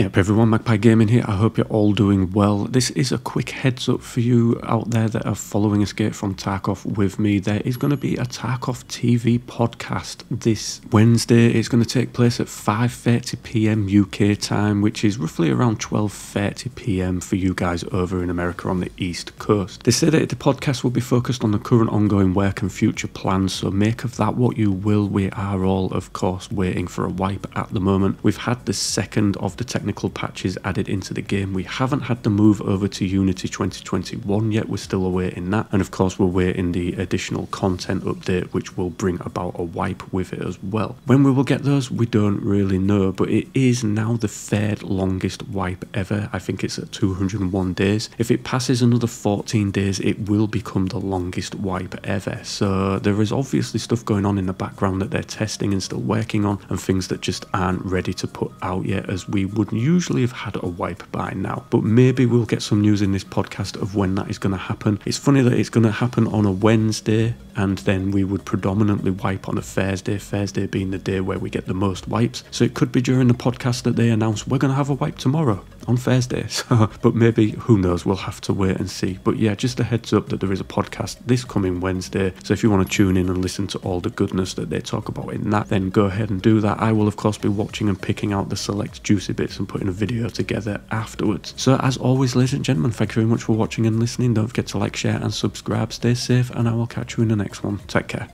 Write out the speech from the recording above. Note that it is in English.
Hey up everyone, Magpie Gaming here. I hope you're all doing well. This is a quick heads up for you out there that are following Escape from Tarkov with me. There is going to be a Tarkov TV podcast this Wednesday. It's going to take place at 5.30pm UK time, which is roughly around 12.30pm for you guys over in America on the East Coast. They say that the podcast will be focused on the current ongoing work and future plans, so make of that what you will. We are all, of course, waiting for a wipe at the moment. We've had the second of the technical patches added into the game. We haven't had the move over to Unity 2021 yet, we're still awaiting that. And of course, we're waiting the additional content update, which will bring about a wipe with it as well. When we will get those, we don't really know, but it is now the third longest wipe ever. I think it's at 201 days. If it passes another 14 days, it will become the longest wipe ever. So there is obviously stuff going on in the background that they're testing and still working on, and things that just aren't ready to put out yet, as we usually have had a wipe by now. But maybe we'll get some news in this podcast of when that is going to happen. It's funny that it's going to happen on a Wednesday and then we would predominantly wipe on a Thursday, Thursday being the day where we get the most wipes. So it could be during the podcast that they announce we're going to have a wipe tomorrow on Thursday. So, but maybe who knows? We'll have to wait and see. But yeah, just a heads up that there is a podcast this coming Wednesday. So if you want to tune in and listen to all the goodness that they talk about in that, then go ahead and do that. I will of course be watching and picking out the select juicy bits and putting a video together afterwards. So as always, ladies and gentlemen, thank you very much for watching and listening. Don't forget to like, share, and subscribe. Stay safe, and I will catch you in the next one. Take care.